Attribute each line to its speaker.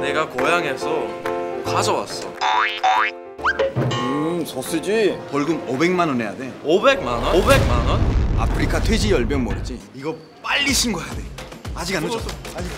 Speaker 1: 내가 고향에서 가져왔어.
Speaker 2: 음 소스지
Speaker 3: 벌금 500만 원 해야 돼
Speaker 1: 500만 원? 500만 원?
Speaker 3: 아프리카 퇴지 열병 모르지 이거 빨리 신고해야 돼 아직 안 늦었어 아직